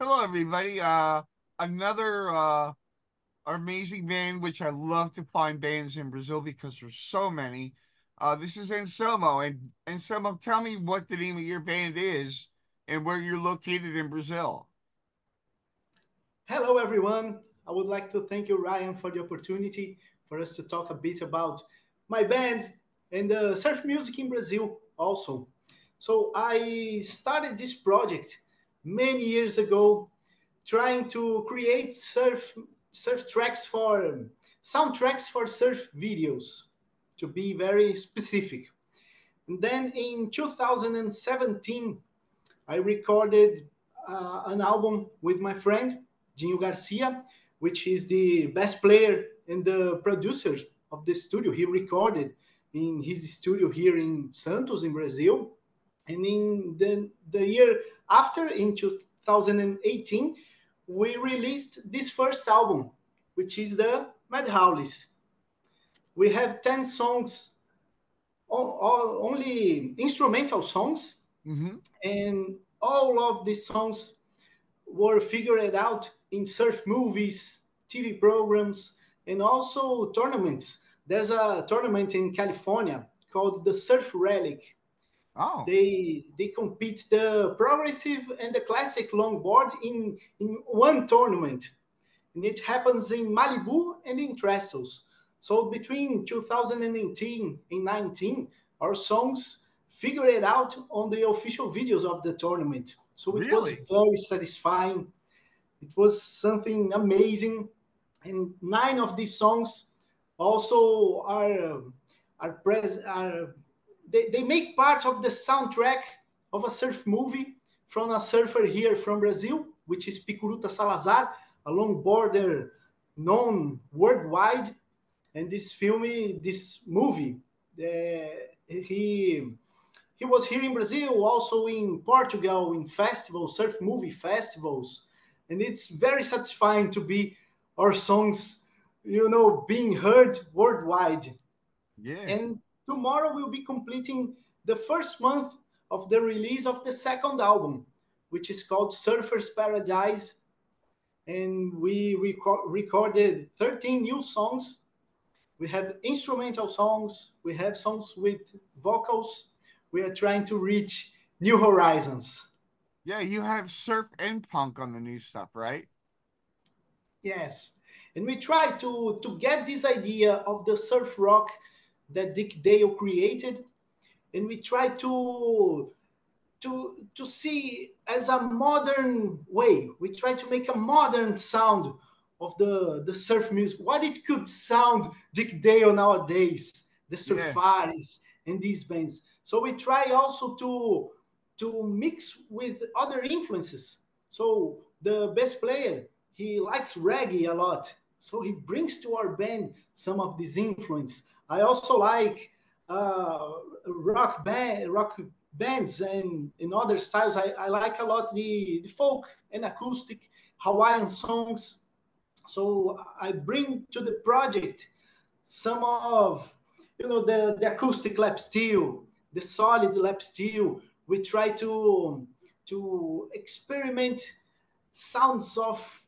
Hello, everybody. Uh, another uh, amazing band, which I love to find bands in Brazil because there's so many. Uh, this is Anselmo, and Anselmo, tell me what the name of your band is and where you're located in Brazil. Hello, everyone. I would like to thank you, Ryan, for the opportunity for us to talk a bit about my band and uh, surf music in Brazil also. So I started this project many years ago, trying to create surf surf tracks for um, soundtracks for surf videos, to be very specific. And then in 2017, I recorded uh, an album with my friend Dinho Garcia, which is the best player and the producer of the studio. He recorded in his studio here in Santos, in Brazil. And in the, the year after, in 2018, we released this first album, which is the Mad Haoles. We have 10 songs, all, all, only instrumental songs, mm-hmm. and all of these songs were figured out in surf movies, TV programs, and also tournaments. There's a tournament in California called the Surf Relic. Oh. They they compete the progressive and the classic longboard in, in one tournament. And it happens in Malibu and in Trestles. So between 2018 and 19, our songs figured it out on the official videos of the tournament. So it really? was very satisfying. It was something amazing. And nine of these songs also are um, are, pres- are they, they make part of the soundtrack of a surf movie from a surfer here from Brazil, which is Picuruta Salazar, a longboarder known worldwide. And this film, this movie, uh, he he was here in Brazil, also in Portugal, in festivals, surf movie festivals, and it's very satisfying to be our songs, you know, being heard worldwide. Yeah. And tomorrow we'll be completing the first month of the release of the second album, which is called Surfer's Paradise. And we reco- recorded 13 new songs. We have instrumental songs, we have songs with vocals. We are trying to reach new horizons. Yeah, you have surf and punk on the new stuff, right? Yes. And we try to, to get this idea of the surf rock that Dick Dale created, and we try to to to see as a modern way. We try to make a modern sound of the the surf music, what it could sound Dick Dale nowadays, the Surfaris yeah. and these bands. So we try also to to mix with other influences. So the bass player he likes reggae a lot, so he brings to our band some of this influence. I also like uh, rock band, rock bands, and in other styles. I, I like a lot the, the folk and acoustic Hawaiian songs. So I bring to the project some of you know the, the acoustic lap steel, the solid lap steel. We try to to experiment sounds of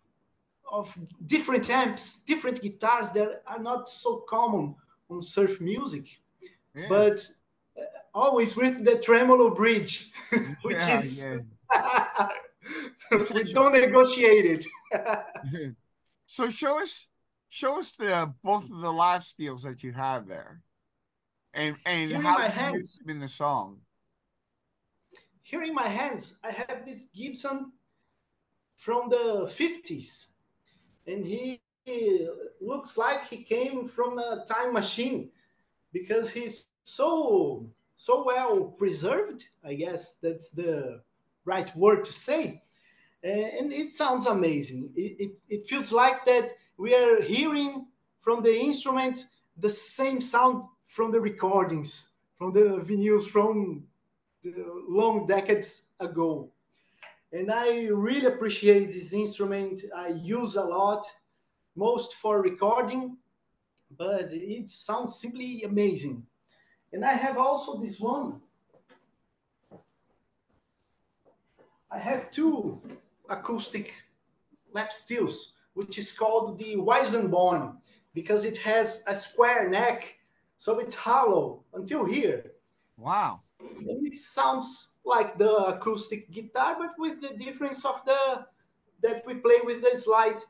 of different amps, different guitars that are not so common on surf music, yeah. but uh, always with the tremolo bridge, which yeah, is yeah. we don't negotiate it. so show us, show us the both of the live steels that you have there, and and Here how in my hands in the song. Here in my hands, I have this Gibson from the fifties, and he looks like he came from a time machine because he's so so well preserved i guess that's the right word to say. Uh, and it sounds amazing. It, it, it feels like that we are hearing from the instrument the same sound from the recordings from the vinyls from the long decades ago and i really appreciate this instrument i use a lot most for recording, but it sounds simply amazing. And I have also this one. I have two acoustic lap steels, which is called the Weissenborn because it has a square neck, so it's hollow until here. Wow. And it sounds like the acoustic guitar, but with the difference of the that we play with the slide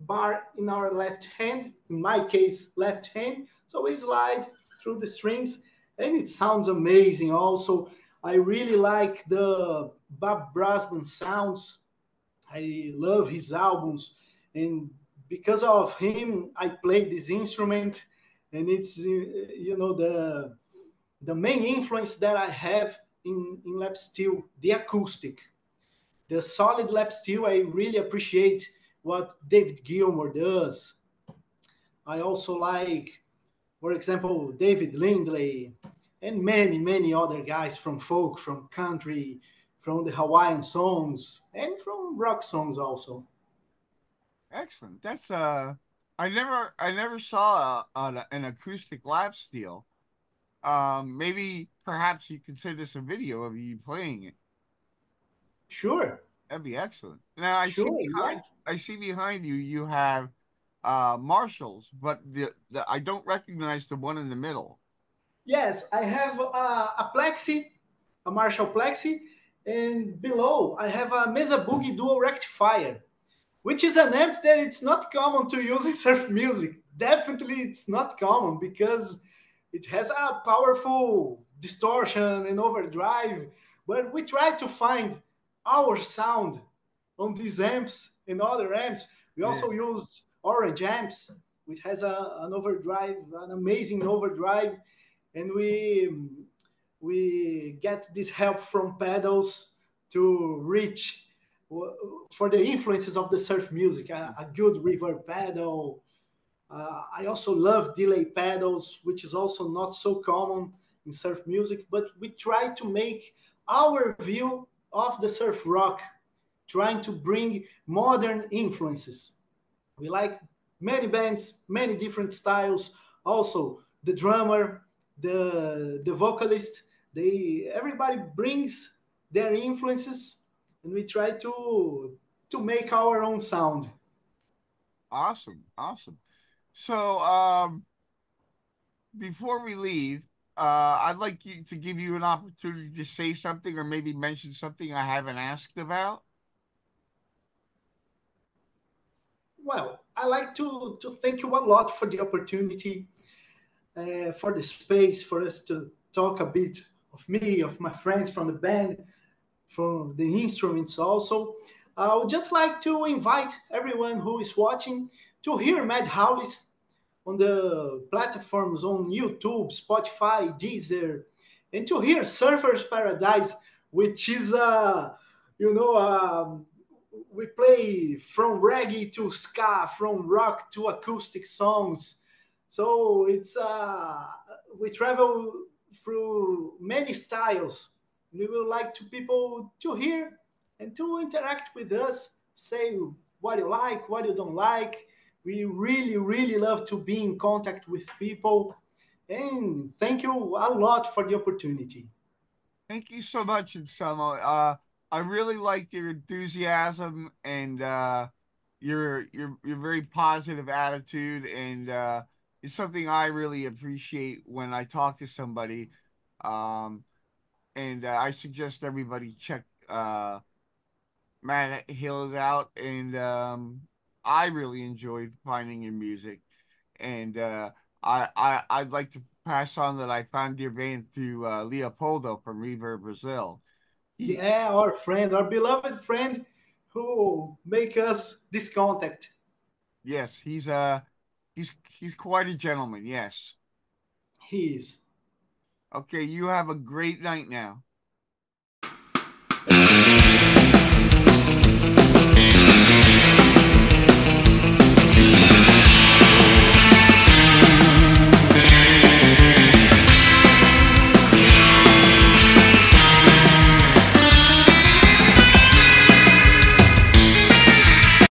bar in our left hand, in my case, left hand. So we slide through the strings and it sounds amazing also. I really like the Bob Brozman sounds. I love his albums and because of him I play this instrument and it's you know the the main influence that I have in, in lap steel, the acoustic. The solid lap steel, I really appreciate what David Gilmour does. I also like, for example, David Lindley and many, many other guys from folk, from country, from the Hawaiian songs, and from rock songs also. Excellent. That's uh I never I never saw a, a, an acoustic lap steel um, maybe perhaps you could send us a video of you playing it. Sure. That'd be excellent. Now I sure, see behind yes. I see behind you you have uh Marshalls, but the, the I don't recognize the one in the middle. Yes, I have uh, a Plexi, a Marshall Plexi, and below I have a Mesa Boogie Dual Rectifier, which is an amp that it's not common to use in surf music. Definitely, it's not common because it has a powerful distortion and overdrive, but we try to find our sound on these amps and other amps. We also yeah. used Orange amps, which has a, an overdrive, an amazing overdrive, and we we get this help from pedals to reach for the influences of the surf music. A, a good reverb pedal, uh, I also love delay pedals, which is also not so common in surf music, but we try to make our view of the surf rock, trying to bring modern influences. We like many bands, many different styles. Also, the drummer, the the vocalist, they everybody brings their influences, and we try to to make our own sound. Awesome, awesome. So, um, before we leave, uh, I'd like you to give you an opportunity to say something or maybe mention something I haven't asked about. Well, I like to, to thank you a lot for the opportunity, uh, for the space for us to talk a bit of me, of my friends from the band, from the instruments also. I would just like to invite everyone who is watching to hear Mad Haoles on the platforms on YouTube, Spotify, Deezer, and to hear Surfers Paradise, which is a, uh, you know, um, we play from reggae to ska, from rock to acoustic songs. So it's uh, we travel through many styles. We would like to people to hear and to interact with us, say what you like, what you don't like, we really, really love to be in contact with people. And thank you a lot for the opportunity. Thank you so much, Anselmo. Uh, I really liked your enthusiasm and uh, your your your very positive attitude, and uh, it's something I really appreciate when I talk to somebody. Um, and uh, I suggest everybody check uh, Mad Haoles out, and um, I really enjoyed finding your music, and uh, I, I I'd like to pass on that I found your band through uh, Leopoldo from Reverb Brazil. Yeah, our friend, our beloved friend, who make us this contact. Yes, he's uh he's he's quite a gentleman. Yes, he is. Okay, you have a great night now.